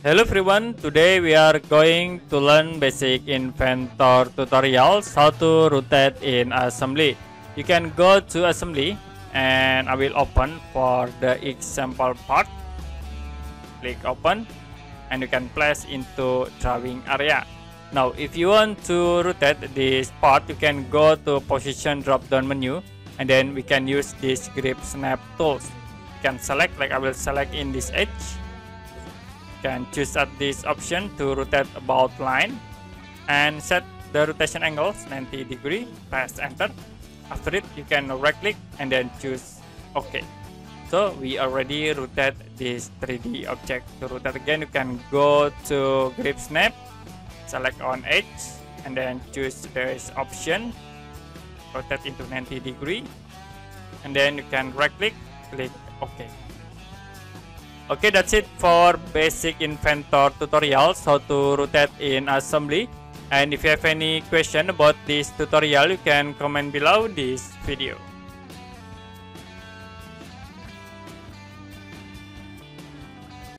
Hello everyone, today we are going to learn basic inventor tutorials how to rotate in assembly. You can go to assembly and I will open for the example part. Click open and you can place into drawing area. Now if you want to rotate this part you can go to position drop down menu and then we can use this grip snap tools. You can select like I will select in this edge can choose at this option to rotate about line and set the rotation angles 90 degree press enter. After it you can right click and then choose ok. So we already rotate this 3d object. To rotate again you can go to grip snap select on edge and then choose this option. Rotate into 90 degree and then you can right click click ok Okay, that's it for basic inventor tutorials how to rotate in assembly. And if you have any question about this tutorial, you can comment below this video.